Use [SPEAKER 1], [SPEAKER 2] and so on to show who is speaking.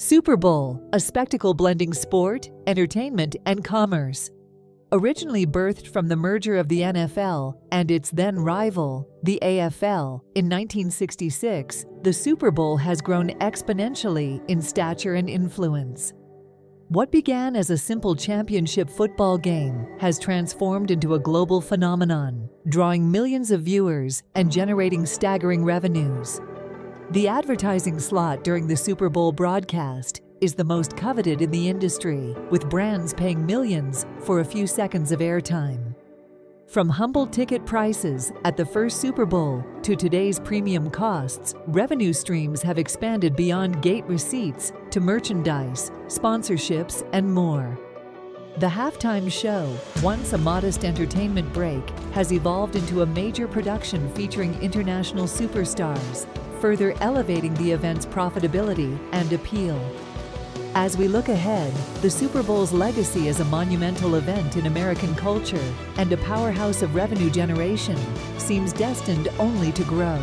[SPEAKER 1] Super Bowl, a spectacle blending sport, entertainment, and commerce. Originally birthed from the merger of the NFL and its then rival, the AFL, in 1966, the Super Bowl has grown exponentially in stature and influence. What began as a simple championship football game has transformed into a global phenomenon, drawing millions of viewers and generating staggering revenues. The advertising slot during the Super Bowl broadcast is the most coveted in the industry, with brands paying millions for a few seconds of airtime. From humble ticket prices at the first Super Bowl to today's premium costs, revenue streams have expanded beyond gate receipts to merchandise, sponsorships, and more. The halftime show, once a modest entertainment break, has evolved into a major production featuring international superstars, further elevating the event's profitability and appeal. As we look ahead, the Super Bowl's legacy as a monumental event in American culture and a powerhouse of revenue generation seems destined only to grow.